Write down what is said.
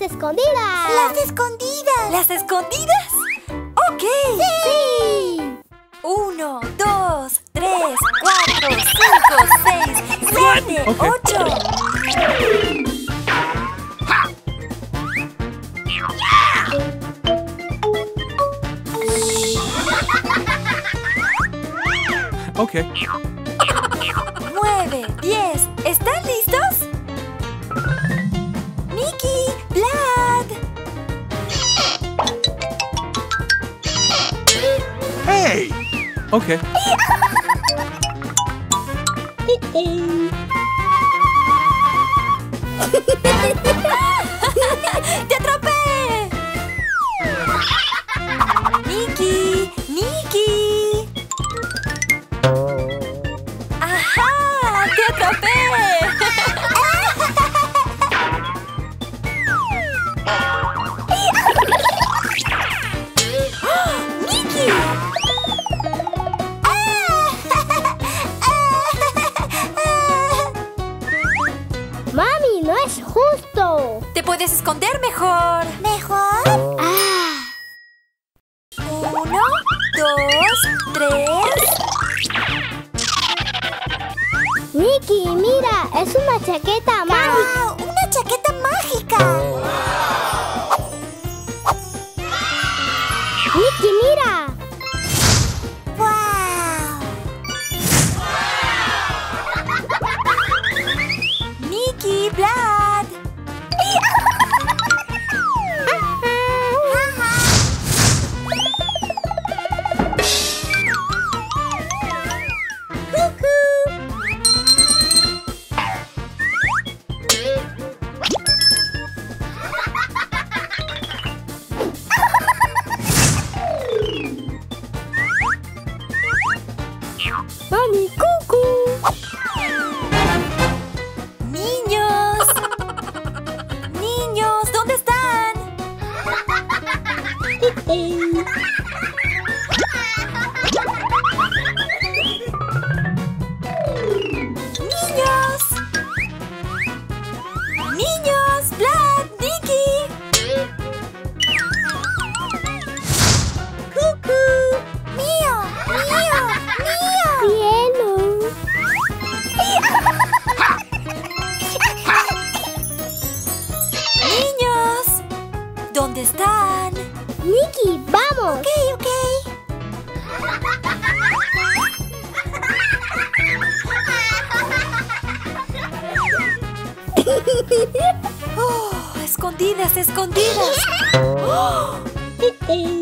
escondidas. Las escondidas. ¿Las escondidas? ¡Ok! Sí. Uno, dos, tres, cuatro, cinco, seis, siete, ocho. Ok. Nueve, diez. ¿Están listos? Hey! Ok. ¡Te puedes esconder mejor! ¿Mejor? Ah. Uno, dos, tres. Nicky, mira, es una chaqueta mágica. ¡Wow! ¡Una chaqueta mágica! Nicky, mira. Mami, cucu. Niños. Niños, ¿dónde están? ¿Dónde están? Nicky, vamos. Ok, ok. Oh, escondidas, escondidas. Eh, eh.